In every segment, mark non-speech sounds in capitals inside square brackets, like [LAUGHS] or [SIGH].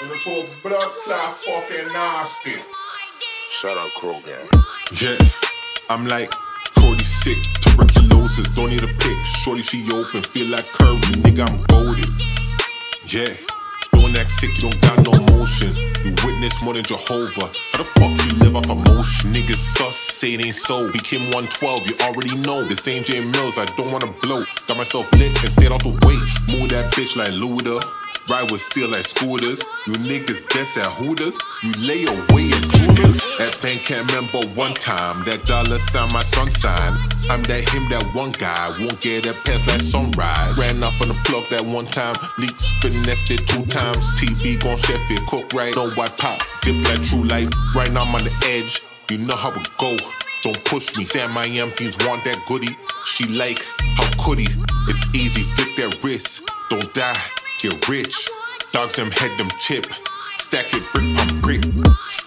And it's all blood clot fucking nasty. Shout out Crow Gang. Yeah, I'm like Cody sick, tuberculosis, don't need a pick. Shorty, she open, feel like Curry, nigga, I'm goaded. Yeah, don't act sick, you don't got no motion. You witness more than Jehovah. How the fuck you live off emotion? Niggas sus, say it ain't so. Became 112, you already know. This ain't J Mills, I don't wanna blow. Got myself lit and stayed off the way. Move that bitch like Luda. Ride with steel like scooters. You niggas guess at Hooters. You lay away at jewelers. That thing can't remember one time. That dollar sign my sun sign. I'm that him, that one guy. Won't get that pass like sunrise. Ran off on the plug that one time. Leeks finessed it two times. TB gon' chef it, cook right. No white pop. Dip like true life. Right now I'm on the edge. You know how it go. Don't push me. Sam Miami fiends want that goodie. She like, how could he? It's easy, flick that wrist. Don't die get rich. Dogs them head them chip. Stack it brick on brick.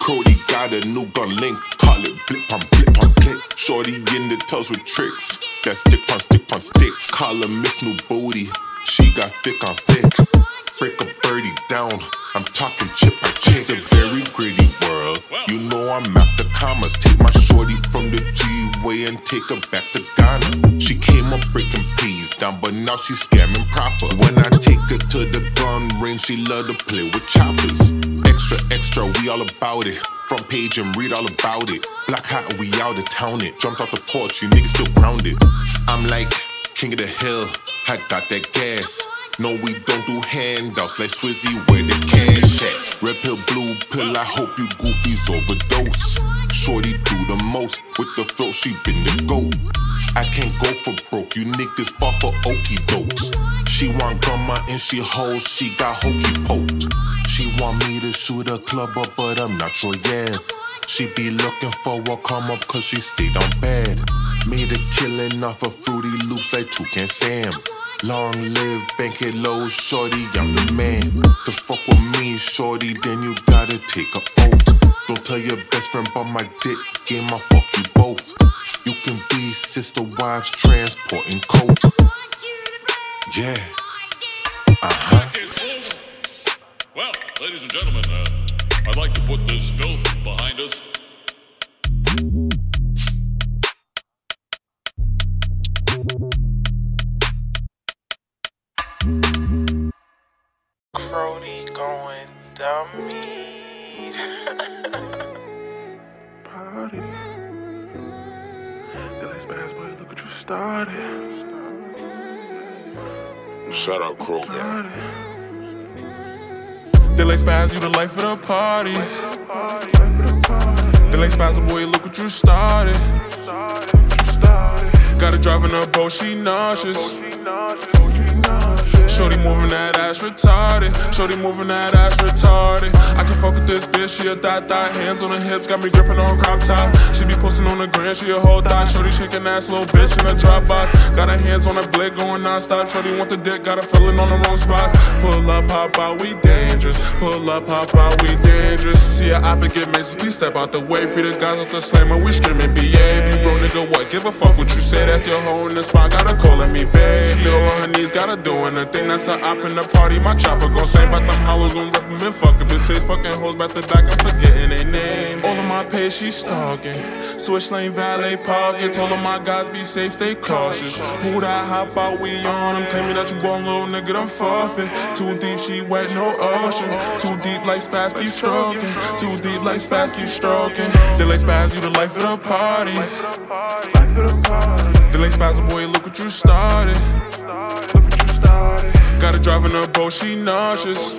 Cody got a new gun link. Call it blip on blip on blip. Shorty in the toes with tricks. That stick on stick on stick. Call her Miss New Booty. She got thick on thick. Break a birdie down. I'm talking chip by chip. It's a very gritty world. You know I'm out the commas. Take my shorty from the G way and take her back to Ghana. She came up breaking peas down, but now she's scamming proper. When I take her to the gun range, she love to play with choppers. Extra, extra, we all about it. Front page and read all about it. Black hat, we out of town it. Jumped off the porch, you niggas still grounded. I'm like king of the hill. I got that gas. No, we don't do handouts like Swizzy, where the cash at. Red pill, blue pill, I hope you goofies overdose. Shorty do the most with the throat, she been the goat. I can't go for broke, you niggas fall for okey dokes. She want gumma and she hoes, she got hokey poked. She want me to shoot a club up, but I'm not sure yet. She be looking for a come up cause she stayed on bed. Made a killing off of fruity loops like Toucan Sam. Long live Bankhead Low, shorty, I'm the man. To fuck with me, shorty, then you gotta take a oath. Don't tell your best friend about my dick, game, I fuck you both. You can be sister wives transporting coke. Yeah. Uh huh. Well, ladies and gentlemen, uh, I'd like to put this filth behind us. Dummy. Party. Billy Spaz, boy, look what you started. Shout out Crow Gang. Started. Delay spaz, you the life of the party. Delay spaz, boy, look what you started. Got a drive in a boat, she nauseous. Shorty moving that ass retarded. Shorty moving that ass retarded. I can fuck with this bitch, she a dot dot. Hands on her hips, got me gripping on her crop top. She be posting on the gram, she a whole dot. Shorty shaking ass, little bitch in a drop box. Got her hands on her blick going non-stop. Shorty want the dick, got her feeling on the wrong spot. Pull up, hop out, we dangerous. Pull up, hop out, we dangerous. See a op and get messy, please step out the way. Free the guys with the slammer, we screaming behave. You bro nigga, what? Give a fuck what you say. That's your hoe in the spot, gotta calling me babe. Still on her knees, gotta doing the thing that's a op in the party. My chopper gon' say about them hollows, gon' rip them and fuck up his face. Fucking hoes back to back, I'm forgetting their name. All of my page, she stalking. Switch lane, valet parking. Told all my guys be safe, stay cautious. Who that hop out, we on them. Claim me that you born little nigga, I'm forfeit. Too deep, she wet, no ocean. Too deep, like spaz, keep stroking. Too deep, like spaz, keep stroking. They like spaz, you the life of the party. They like spaz, boy, look what you started. Got a drive in a boat, she nauseous.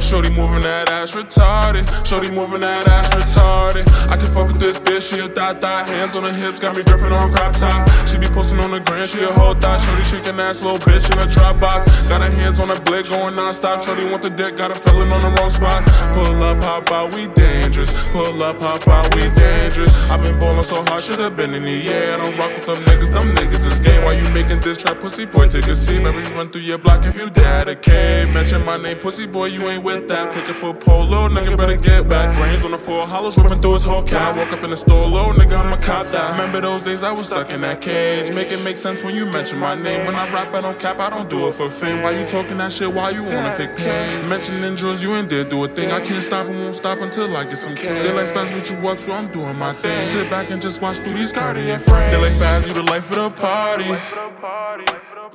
Shorty moving that ass retarded. Shorty moving that ass retarded. I can fuck with this bitch, she a dot dot. Hands on her hips, got me gripping on crop top. She be posting on the gram, she a whole dot. Shorty shaking ass, little bitch in a drop box. Got her hands on her blick, going non-stop. Shorty want the dick, got her feeling on the wrong spot. Pull up, hop out, we dangerous. Pull up, hop out, we dangerous. i been ballin' so hard, should've been in the air. Don't rock with them niggas, them niggas is gay. Why you making this trap, pussy boy? Take a seat, maybe run through your block if you dedicate. Mention my name, pussy boy, you ain't with that. Pick up a polo, nigga better get back. Brains on the floor, hollows ripping through his whole cap. I woke up in the store, low, nigga, I'ma cop that. Remember those days I was stuck in that cage. Make it make sense when you mention my name. When I rap, I don't cap, I don't do it for fame. Why you talking that shit? Why you on a fake page? Mentioning drugs, you ain't there, do a thing. I can't stop and won't stop until I get some cash. They like spaz what you up to, I'm doing my thing. Sit back and just watch through these Cartier frames. They like spaz, you the life of the party.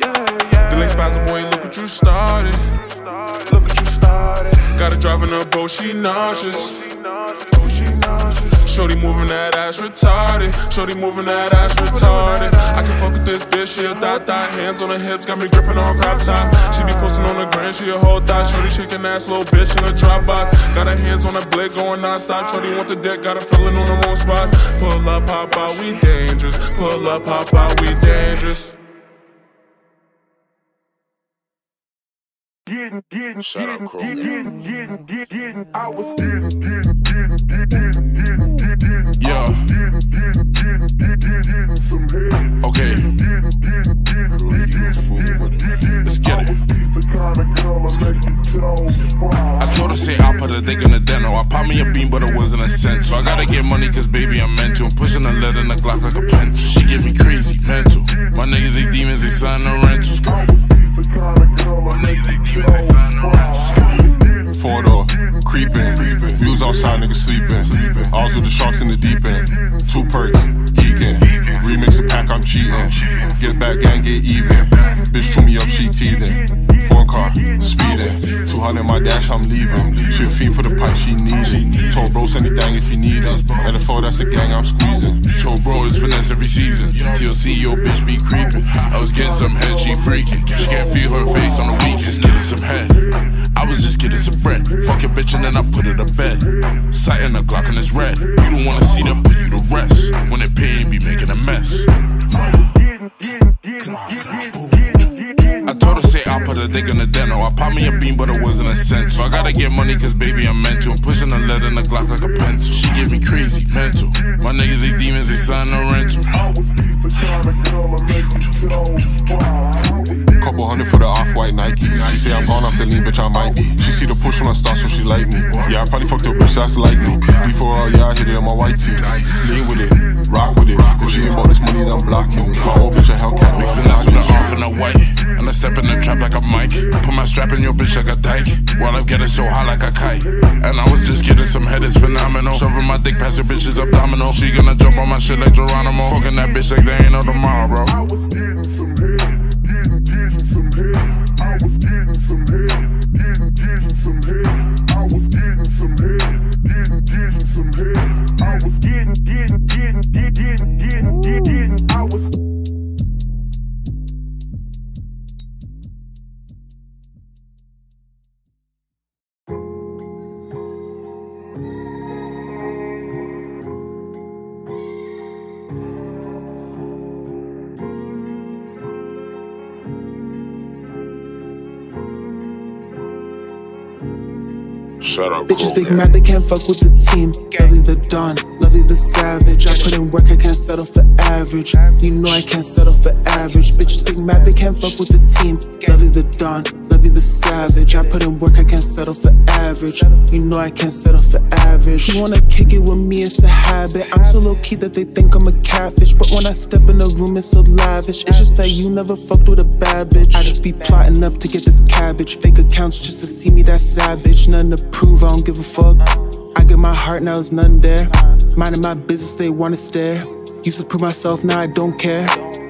Yeah, They like spaz, boy, look what you started. Got a drive in a boat, she nauseous. Shorty moving that ass retarded. Shorty moving that ass retarded. I can fuck with this bitch, she a dot dot. Hands on her hips, got me gripping on crop top. She be posting on the gram, she a whole dot. Shorty shaking ass, little bitch in a drop box. Got her hands on her blick, going non-stop. Shorty want the dick, got her feeling on the wrong spots. Pull up, hop out, we dangerous. Pull up, hop out, we dangerous. Shout out Crow Gang. Yeah. Okay. Let's get it. I told her say I put a dick in the deno. I popped me a bean, but it wasn't a cent. So I gotta get money, cause baby, I'm meant to. I'm pushing a lead in the Glock like a pencil. She get me crazy, mental. My niggas, they demons, they sign the rentals. Go. Four door, creeping. We was outside, niggas sleeping. I was with the sharks in the deep end. Two perks, geeking. Remix a pack, I'm cheating. Get back, gang, get even. Bitch, chew me up, she teething. Speeding. 200 my dash, I'm leaving. She a fiend for the pipe, she needs it. Told bros anything if you need it. And the four, that's a gang, I'm squeezing. Told bro, it's finesse every season. TLC, yo, bitch be creeping. I was getting some head, she freaking. She can't feel her face on the weekend. Just getting some head. I was just getting some bread. Fuck your bitch and then I put her to bed. Sighting a Glock and it's red. You don't wanna see them, but you to rest. When it pay, be making a mess. I told her, say I'll a dick in the deno. I popped me a bean, but it wasn't a cent. So I gotta get money, cause baby, I'm meant to. I'm pushing a lead in the Glock like a pencil. She get me crazy, mental. My niggas, they demons, they sign no rental. Couple hundred for the off-white Nike. She say I'm gone off the lean, bitch, I might be. She see the push when I start, so she like me. Yeah, I probably fucked up, bitch, that's likely. D4L, yeah, I hit it on my white tee. Lean with it, rock with it. If she ain't about this money, then I'm blocking it. My old bitch a Hellcat. Mix finesse with the off and the white. And I step in the trap like a mic. Put my strap in your bitch like a dyke. While I'm getting so high like a kite. And I was just getting some head, it's phenomenal. Shoving my dick past your bitches abdominal. She gonna jump on my shit like Geronimo. Fucking that bitch like there ain't no tomorrow, bro. Bitches big mad, they can't fuck with the team. Lovely the Don, lovely the savage. I put in work, I can't settle for average. You know I can't settle for average. Bitches big mad, they can't fuck with the team. Lovely the Don, lovely the savage. I put in work, I can't settle for average. You know I can't settle for average. You wanna kick it with me, it's a habit. I'm so low key that they think I'm a catfish. But when I step in the room, it's so lavish. It's just that you never fucked with a bad bitch. I just be plotting up to get this cabbage. Fake accounts just to see me that savage. Nothing to prove, I don't give a fuck. I get my heart, now there's none there. Minding my business, they wanna stare. Used to prove myself, now I don't care.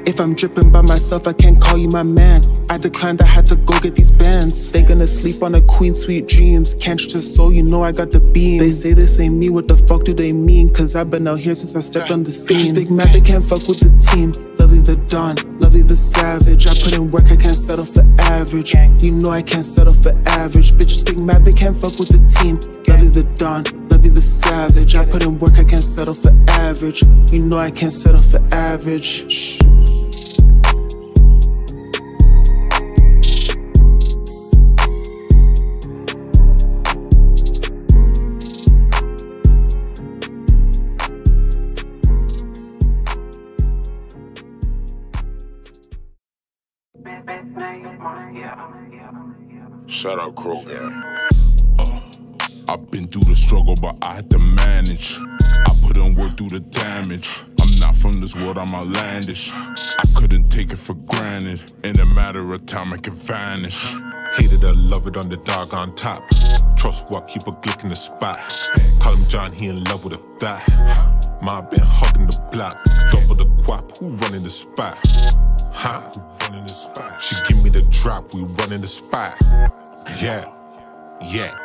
If I'm dripping by myself, I can't call you my man. I declined, I had to go get these bands. They gonna sleep on a queen, sweet dreams. Can't trust a soul, you know I got the beam. They say this ain't me, what the fuck do they mean? Cause I've been out here since I stepped on the scene. Bitches big mad, they can't fuck with the team. Lovely the Don, lovely the savage. I put in work, I can't settle for average. You know I can't settle for average. Bitches big mad, they can't fuck with the team. Lovely the Don, lovely the savage. I put in work, I can't settle for average. You know I can't settle for average. Shout out Crow Gang. Uh, I've been through the struggle, but I had to manage. I put in work through the damage. I'm not from this world, I'm outlandish. I couldn't take it for granted. In a matter of time, I can vanish. Hated or love it, underdog on top. Trust what, keep a glick in the spot. Call him John, he in love with a that. Ma been hugging the block. Quap, who running the spot? Huh? She give me the drop, we running the spot. Yeah, yeah.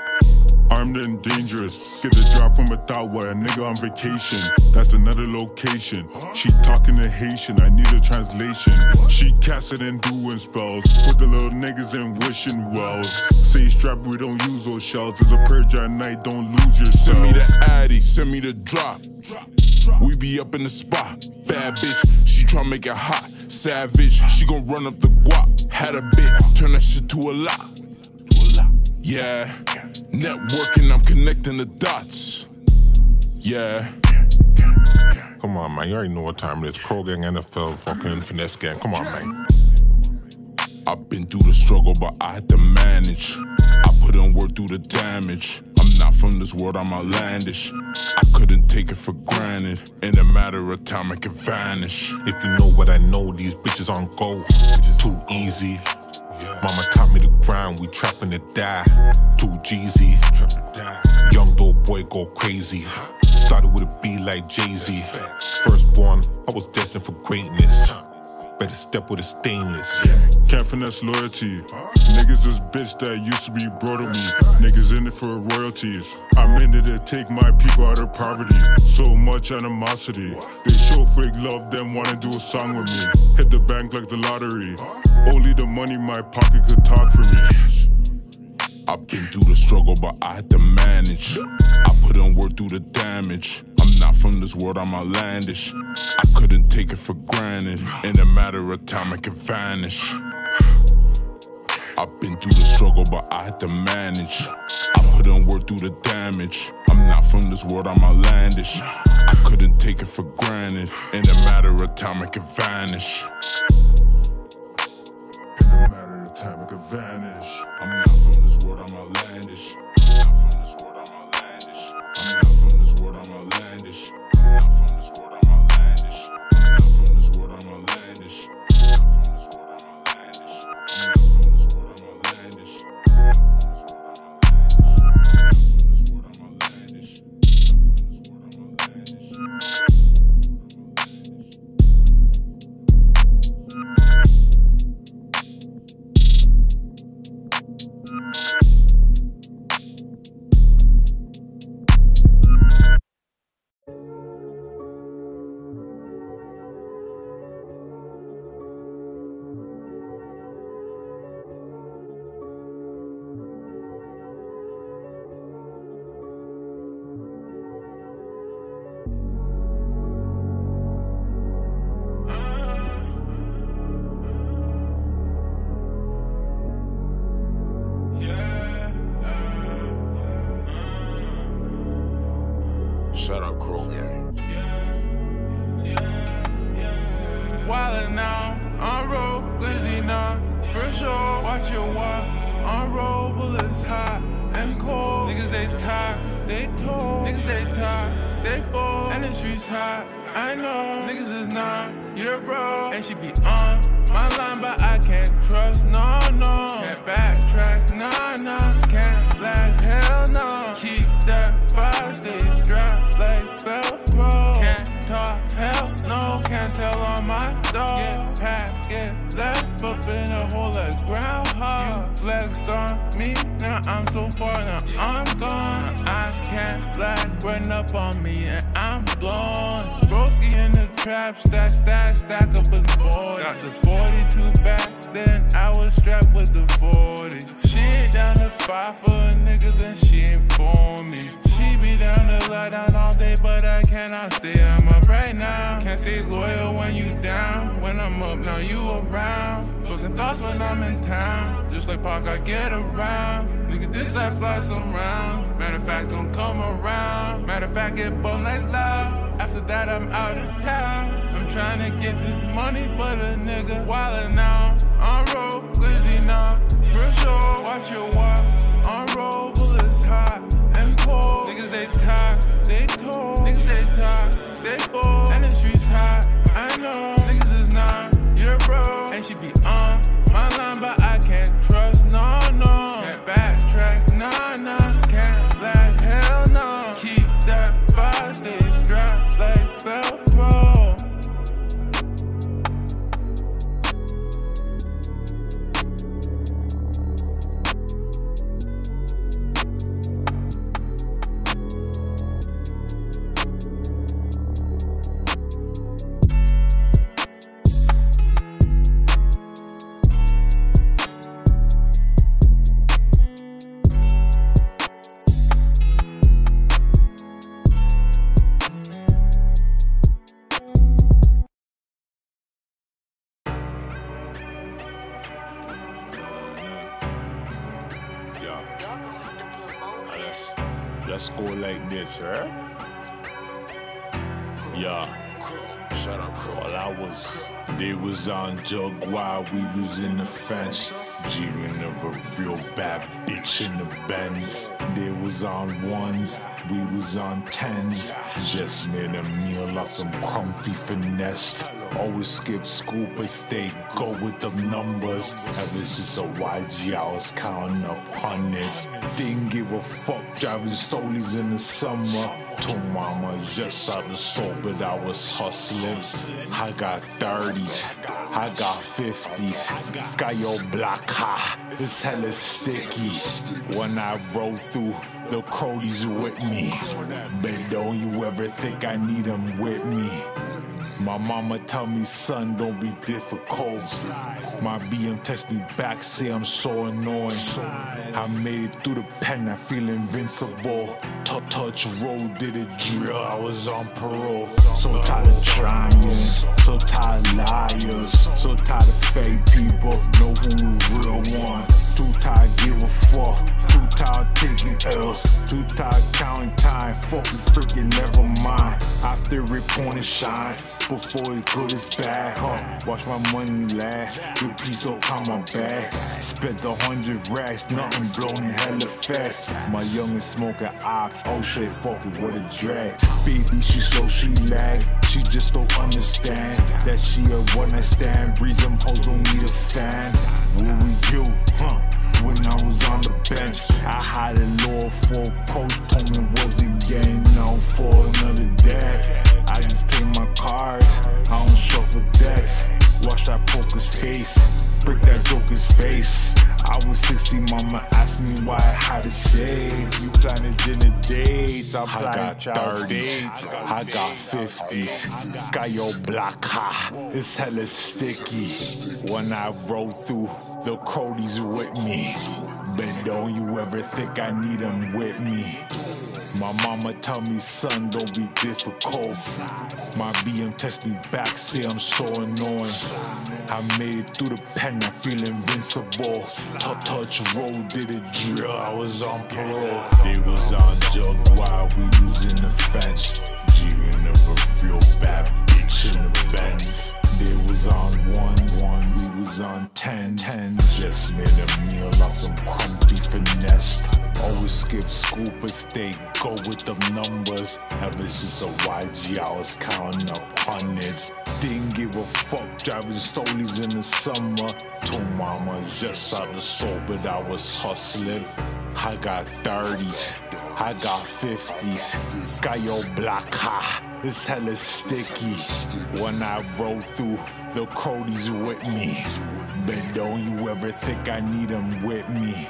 Armed and dangerous. Get the drop from a thought where a nigga on vacation. That's another location. She talking in Haitian, I need a translation. She casting and doing spells. Put the little niggas in wishing wells. Say strap, we don't use those shells. It's a purge at night, don't lose yourself. Send me the Addy, send me the drop. We be up in the spot. Bad bitch, she tryna make it hot. Savage, she gon' run up the guap. Had a bit, turn that shit to a lot. Yeah, networking, I'm connecting the dots. Yeah. Come on, man. You already know what time it is. Crow gang, NFL, fucking finesse gang. Come on, man. I've been through the struggle, but I had to manage. I put in work through the damage. From this world, I'm outlandish. I couldn't take it for granted. In a matter of time, it can vanish. If you know what I know, these bitches on go. Too easy. Mama taught me to grind, we trapping to die. Too Jeezy. Young dope boy go crazy. Started with a B like Jay Z. Firstborn, I was destined for greatness. Better step with a stainless. Can't finesse loyalty. Niggas is bitch that used to be bro to me. Niggas in it for royalties. I'm in it to take my people out of poverty. So much animosity. They show fake love, then wanna do a song with me. Hit the bank like the lottery. Only the money in my pocket could talk for me. I've been through the struggle, but I had to manage. I put in work through the damage. From this world, I'm outlandish. I couldn't take it for granted. In a matter of time, it can vanish. I've been through the struggle, but I had to manage. I put in work through the damage. I'm not from this world, I'm outlandish. I couldn't take it for granted. In a matter of time, it can vanish. In a matter of time, it could vanish. I'm not from this world, I'm outlandish. Up in a hole like groundhog. You flexed on me, now I'm so far, now I'm gone. I can't black, run up on me and I'm blown. Broski in the trap, stack, stack, stack up the board. Got the 42 back, then I was strapped with the 40. She ain't down to fight for a nigga, then she ain't for me. She be down to lie down all day, but I cannot stay. I'm up right now. Can't stay loyal when you down. When I'm up, now you around. Fucking thoughts when I'm in town. Just like Park, I get around. Nigga, this I fly some rounds. Matter of fact, don't come around. Matter of fact, get bum like loud. After that, I'm out of town. I'm trying to get this money, but a nigga wildin' now. On roll, glizzy now. For sure, watch your walk. On roll, bullets hot and cold. Niggas, they talk, they talk. Niggas, they talk, they talk. On ones, we was on tens. Just made a meal off some comfy finesse. Always skip school, but stay go with the numbers. Ever since a YG, I was counting up hundreds. Didn't give a fuck driving stolies in the summer. Told mama just I was store, but I was hustling. I got 30s, I got 50s. Got your block high, it's hella sticky. When I roll through, the Crodies with me. But don't you ever think I need them with me. My mama tell me, son, don't be difficult. My BM text me back, say I'm so annoying. I made it through the pen, I feel invincible. Touch, touch road, did a drill, I was on parole. So tired of trying, so tired of liars, so tired of fake people. Know who the real one. Too tired, give a fuck. Too tired taking L's. Too tired counting time. Fucking freaking never mind. After reporting shines, before it's good it's bad, huh? Watch my money last. The piece don't count my bag. Spent a hundred racks, nothing blown in hella fast. My youngest smoking ops. Oh shit, fuck it, what a drag. Baby, she slow, she lag. She just don't understand that she a one night stand. Breeze them hoes don't need a fan. What we do, huh? When I was on the bench, I had a law for coach told me was the game now for another day. I just pay my cards, I don't shuffle decks. Watch that poker's face, break that joker's face. I was 16, mama asked me why I had to save. You planning dinner dates, I, I got 30s, I got 50s. Got your block high, it's hella sticky. When I roll through, the Crodies with me. But don't you ever think I need them with me. My mama tell me, son, don't be difficult. My BM text me back, say I'm so annoying. I made it through the pen, I feel invincible. Touch, touch road, did a drill, I was on parole. They was on jug while we was in the fence. Of a real bad bitch in the Benz. They was on ones, ones, we was on ten, tens. Just made a meal off some comfy finesse. Always skip school, but stay go with the numbers. Ever since a YG, I was counting up hundreds. Didn't give a fuck driving stolies in the summer. Told mama just out the store, but I was hustling. I got 30s, I got 50s. Got your block high, it's hella sticky. When I roll through, the Crodies with me. But don't you ever think I need them with me.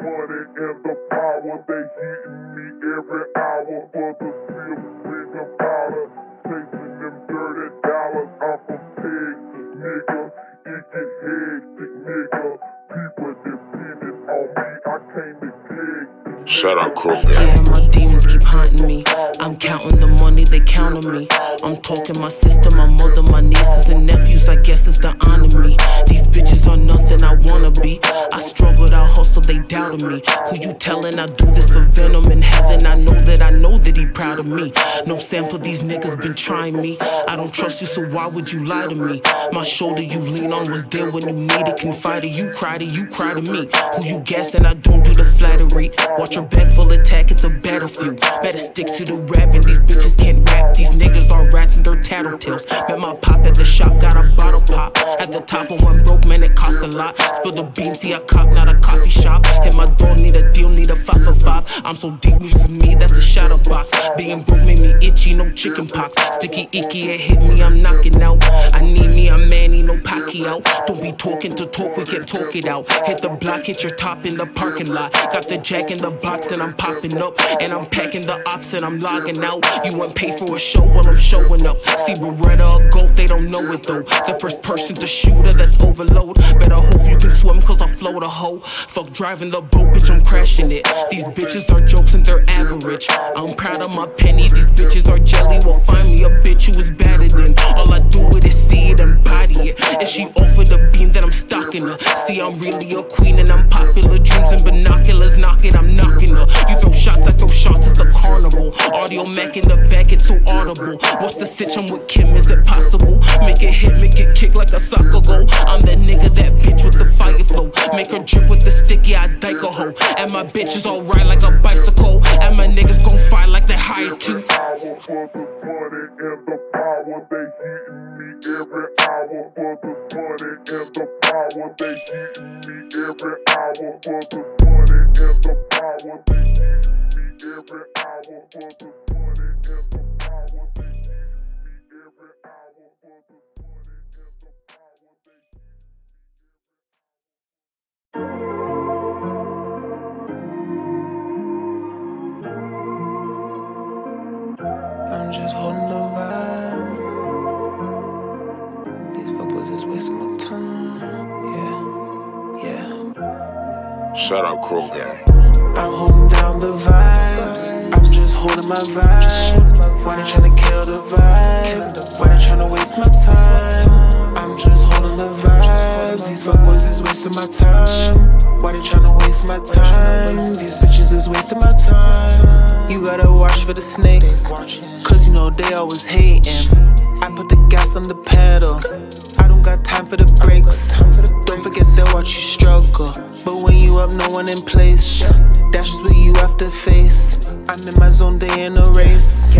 Money and the power, they hitting me every hour for the feel, bringing powder, chasing them dirty dollars. I'm from Texas, nigga. It get hectic, nigga. People depending on me. Crow Yeah, my demons keep haunting me. I'm counting the money they count on me. I'm talking my sister, my mother, my nieces and nephews. I guess it's the honor me. These bitches are nothing I wanna be. I struggled, I hustled, they doubted me. Who you telling I do this for venom in heaven? I know that I know that he proud of me. No sample, these niggas been trying me. I don't trust you, so why would you lie to me? My shoulder you lean on was there when you needed. Confided, you cried it, you cry to me. Who you guessing? I don't do the flattery. Watch your back full attack, it's a battlefield. Better stick to the rapping, these bitches can't rap. These niggas are rats and they're tattletales. Met my pop at the shop, got a bottle pop. At the top of one broke, man, it cost a lot. Spill the beans, see a cop, not a coffee shop. Hit my door, need a deal, need a five for five. I'm so deep, for me, that's a shadow box. Being broke made me itchy, no chicken pox. Sticky icky, it hit me, I'm knocking out. I need me a Manny, no Pacquiao. Don't be talking to talk, we can talk it out. Hit the block, hit your top in the parking lot. Got the jack in the box and I'm popping up. And I'm packing the ops and I'm logging out. You want pay for a show while I'm showing up. See Beretta or Goat, they don't know it though. The first person to shoot her, that's overload. Better hope you can swim, cause I float a hoe. Fuck driving the boat, bitch, I'm crashing it. These bitches are jokes and they're average. I'm proud of my penny, these bitches are jelly. Well, find me a bitch who is better than. All I do is see it and body it. If she offer the beam, then I'm knocking her. See, I'm really a queen and I'm popular. Dreams and binoculars knocking, I'm knocking her. You throw shots, I throw shots, it's a carnival. Audio Mac in the back, it's too audible. What's the? I'm with Kim, is it possible? Make it hit, make it kick like a soccer goal. I'm that nigga, that bitch with the fire flow. Make her drip with the sticky, I dike a hoe. And my bitch is alright like a bicycle. And my niggas gon' fight like they hired power, they hitting me every hour for the money and the power, every hour for the money and the power, they hitting me every hour for the money and the power, they hitting me every hour for the money and the power, they I'm just holding the vibe. These fuckboys is wasting my time. Yeah, yeah. Shout out Crow Gang. I'm holding down the vibes. I'm just holding my vibe. Why they tryna kill the vibe? Why they tryna waste my time? I'm just holding the vibes. These fuckboys is wasting my time. Why they tryna waste my time? These bitches is wasting my time. You gotta watch for the snakes. Cause you know they always hating. I put the gas on the pedal. I don't got time for the brakes. Don't forget they'll watch you struggle. But when you up, no one in place. That's just what you have to face. I'm in my zone, they in a race.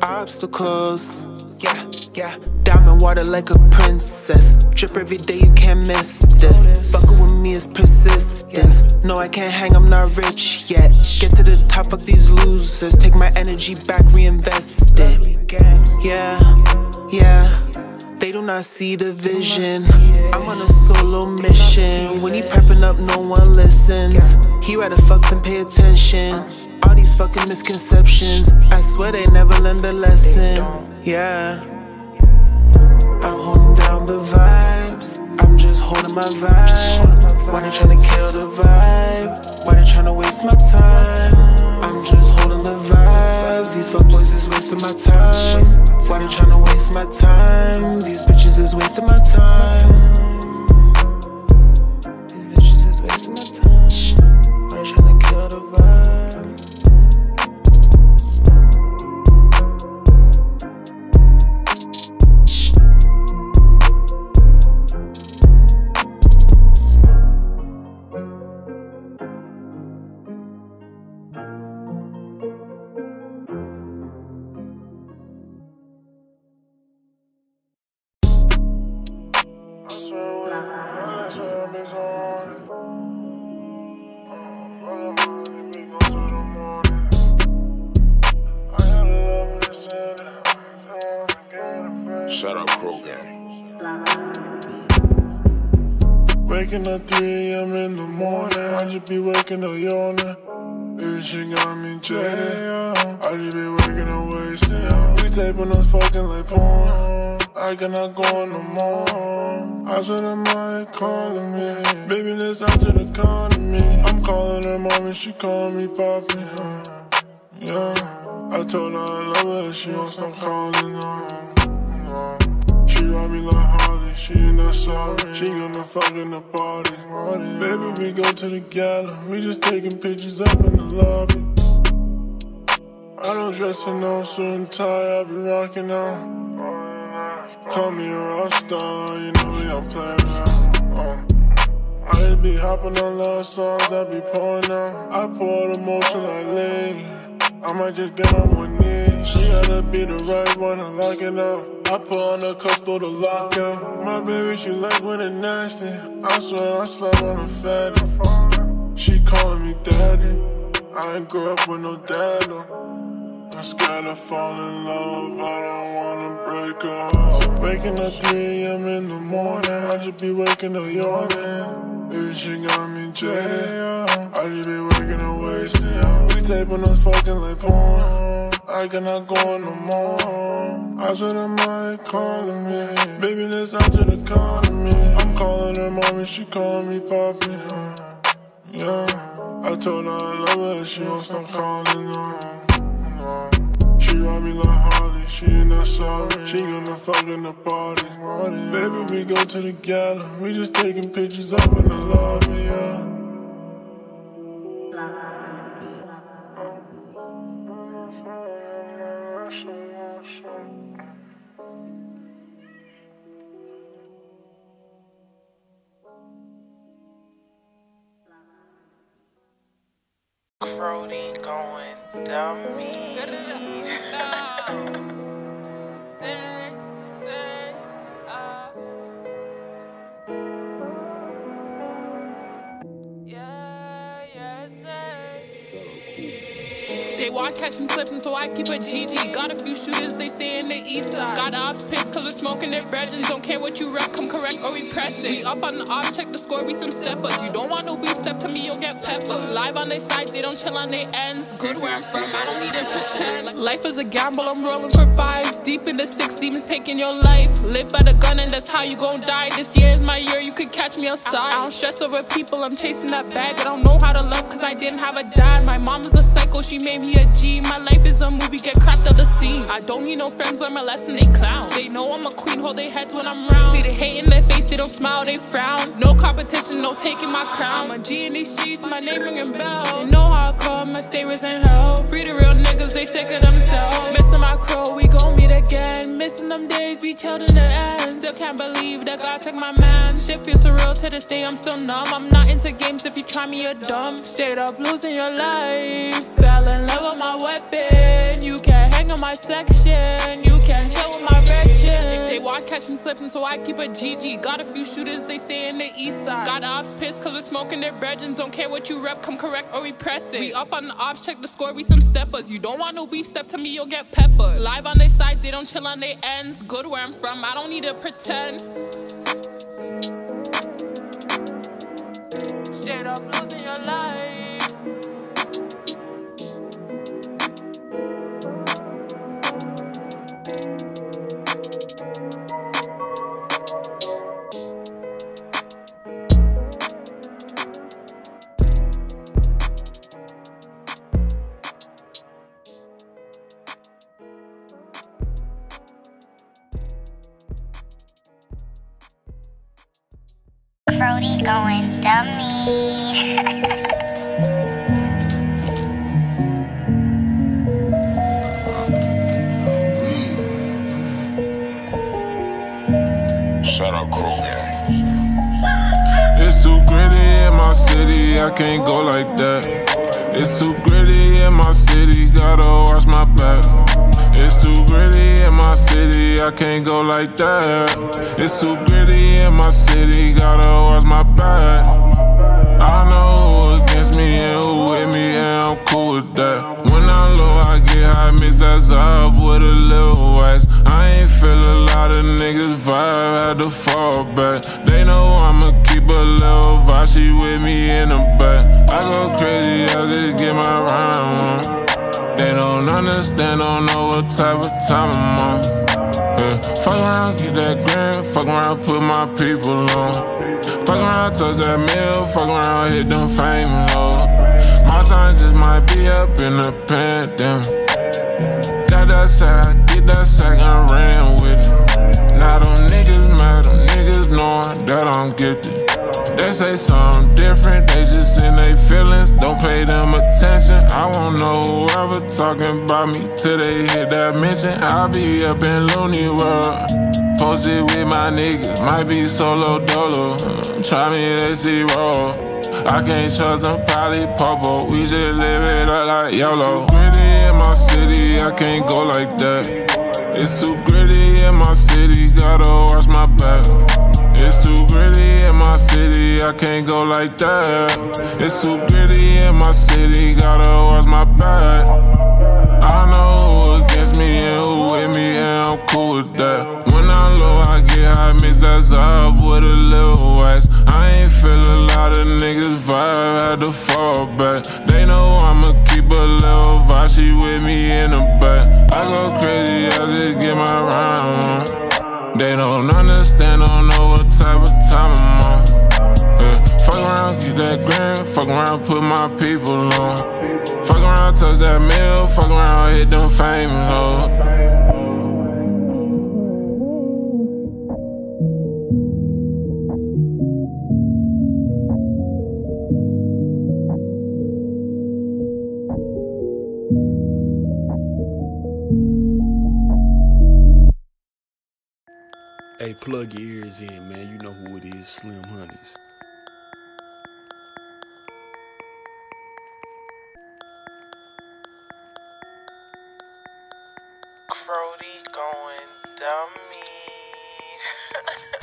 Obstacles. Yeah, yeah. Diamond water like a princess. Drip every day, you can't miss this. Fucking with me is persistence. No, I can't hang, I'm not rich yet. Get to the top, fuck these losers. Take my energy back, reinvest it. Yeah, yeah. They do not see the vision. I'm on a solo mission. When he prepping up, no one listens. He rather fuck than pay attention. All these fucking misconceptions. I swear they never learned the lesson. Yeah. I'm holding down the vibes. I'm just holding my vibe. Why they tryna kill the vibe? Why they tryna waste my time? I'm just holding the vibes. These fuckboys is wasting my time. Why they tryna waste my time? These bitches is wasting my time. Up 3 a.m. in the morning, I just be waking up yawning. Baby, she got me jaded. I just be waking up wasted. We taping us fucking like porn. I cannot go on no more. I said I might calling me. Baby, let's out to the economy. I'm calling her mom and she calling me poppy. Yeah. I told her I love her, she won't stop calling her. She got me like She ain't not sorry. She gonna fuck in the party. Baby, we go to the gala. We just taking pictures up in the lobby. I don't dress in no suit and tie, I be rocking out. Call me a rock star, you know we don't play around. Uh. I just be hopping on love songs, I be pouring out. I pour the motion like Lee. I might just get on one knee. She gotta be the right one to lock it up. I put on the cuffs through the lockout. My baby, she like when it nasty. I swear I slept on a fatty. She calling me daddy. I ain't grew up with no dad. no. I'm scared to fall in love. I don't wanna break up. Waking up 3 a.m. in the morning. I just be waking up yawning. Baby, she got me jaded. I just be waking up wasted. We taping us fucking like porn. I cannot go no more. I said I might calling me. Baby, let's to the economy. I'm calling her mom and she calling me poppy. Yeah. I told her I love her, she won't stop calling her. No. She ride me like Harley, She in that sorry. She gonna fuck in the party. Baby, we go to the gala. We just taking pictures up in the lobby, yeah. Chill on their ends. Good where I'm from, I don't need to pretend. Life is a gamble, I'm rolling for fives. Deep in the six, demons taking your life. Live by the gun, and that's how you gon' die. This year is my year, you could catch me outside. I don't stress over people, I'm chasing that bag. I don't know how to love, cause I didn't have a dad. My mom is a psycho, she made me a G. My life is a movie, get cracked out the scene. I don't need no friends, learn my lesson, they clown. They know I'm a queen, hold their heads when I'm round. See the hate in their they don't smile, they frown. No competition, no taking my crown. A G in these streets, my name ringing bells. They know how I come, my stay in hell. Free the real niggas, they sick of themselves. Missing my crow, we gon' meet again. Missing them days, we chilled in the end. Still can't believe that God took my man. Shit feels surreal to this day, I'm still numb. I'm not into games if you try me, you're dumb. Straight up losing your life. Fell in love with my weapon. You can't hang on my section. You can't chill with my virgin. If they watch, catch me slipping, so I keep a GG. Got a few shooters, they say in the east side. Got ops pissed, cause we're smoking their brethren. Don't care what you rep, come correct or we press it. We up on the ops, check the score, we some steppers. You don't want no beef, step to me, you'll get pepper. Live on their sides, they don't chill on their ends. Good where I'm from, I don't need to pretend. Straight up losing your life. Vibe, had to fall back. They know I'ma keep a little vibe, with me in the back. I go crazy, I just get my rhyme on. They don't understand, don't know what type of time I'm on. Yeah. Fuck around, get that grand, fuck around, put my people on. Fuck around, touch that mill, fuck around, hit them fame low. My time just might be up in the pandemic. Got that sack, get that sack, and ran. Now them niggas mad, them niggas knowing that I'm gifted. They say something different, they just in their feelings. Don't pay them attention. I won't know whoever talking about me till they hit that mention. I'll be up in Looney World. Posted with my niggas, might be solo dolo. Hmm, try me, they see roll. I can't trust them, probably popo. We just live it up like YOLO. Too gritty in my city, I can't go like that. It's too gritty in my city, gotta watch my back. It's too gritty in my city, I can't go like that. It's too gritty in my city, gotta watch my back. I know who against me and who with me, and I'm cool with that. Low, I mix that up with a little ice. I ain't feel a lot of niggas vibe, had to fall back. They know I'ma keep a little vibe, she with me in the back. I go crazy, I just get my rhyme on. They don't understand, don't know what type of time I'm on. Yeah. Fuck around, get that grand, fuck around, put my people on. Fuck around, touch that mill, fuck around, hit them fame low. plug your ears in, man. You know who it is, Slim Honeys. Crody going dummy.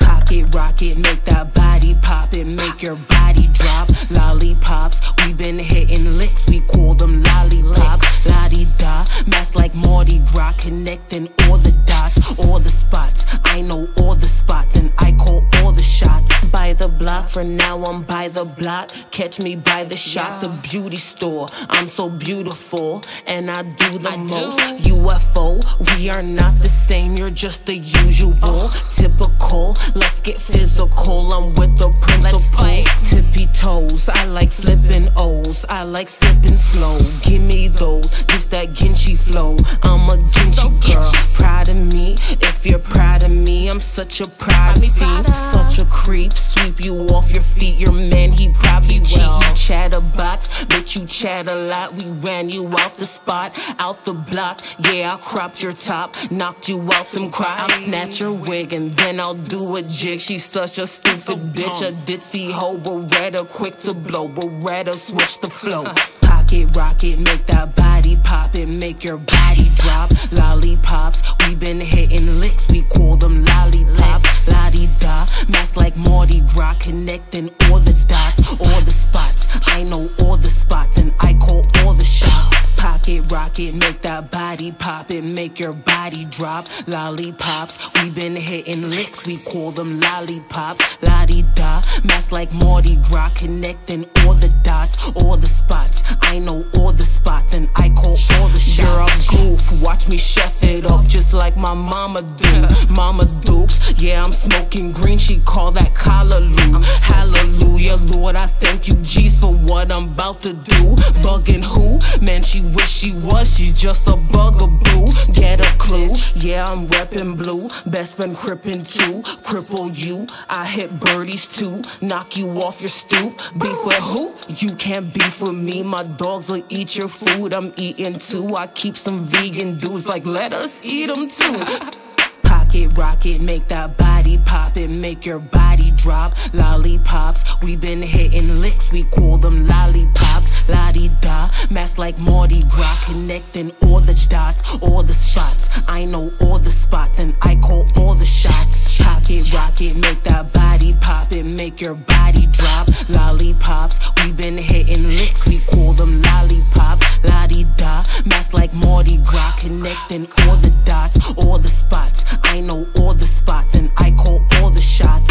[LAUGHS] Pocket rocket, make that body pop and make your body drop. Lollipops, we been hitting licks, we call them lollipops. Lottie da, mask like Mardi Gras, connecting all the dots, all the spots. I know all the spots and I call all the shots. By the block, for now I'm by the block. Catch me by the shop, the beauty store. I'm so beautiful and I do the most. UFO, we are not the same, you're just the usual. Typical, let's get physical. I'm with the principal. Tippy toes, I like flipping O's. I like sipping slow. Give me those, this that Ginchy flow. I'm a Ginchy girl. Proud of me, if you're proud of me, I'm such a proud fiend. Such a creep, sweep you off your feet. Your man, he probably cheat. You chatterbox, bitch, you chat a lot. We ran you out the spot, out the block. Yeah, I cropped your top, knocked you out them crocs. I'll snatch your wig and then I'll do a jig. She's such a stupid bitch, a um. ditzy hoe, Beretta, quick to blow, Beretta, switch the flow. Pocket rocket, make that body pop and make your body drop. Lollipops, we been hitting licks, we call them lollipops. Lottie da, mask like Mardi Gras, connecting all the dots, all the spots. I know all the spots and I call all the shots. Pocket rocket, make that body pop and make your body drop. Lollipops, we been hitting licks, we call them lollipops. Lottie da, mask like Mardi Gras, connecting all the dots, all the spots. I know all the spots and I call all the shots. You're a goof, watch me chef it up just like my mama do. [LAUGHS] Mama Dukes, yeah, I'm smoking green, she call that callaloo. Hallelujah, Lord, I thank you, G's, for what I'm about to do. Bugging who? Man, she wish she was, she's just a bugaboo. Get a clue, yeah, I'm reppin' blue. Best friend crippin' too, cripple you. I hit birdies too, knock you off your stoop. Beef with who? You can't beef with me. My dogs will eat your food, I'm eating too. I keep some vegan dudes like, let us eat them too. [LAUGHS] Pocket rocket, make that body pop and make your body drop lollipops. We been hitting licks, we call them lollipops. La di da, mass like Mardi Gras, connecting all the dots, all the shots. I know all the spots, and I call all the shots. Pocket rocket, make that body pop and make your body drop. Lollipops, we been hitting licks, we call them lollipops. La di da, mass like Mardi Gras, connecting all the dots, all the spots. I know all the spots, and I call all the shots.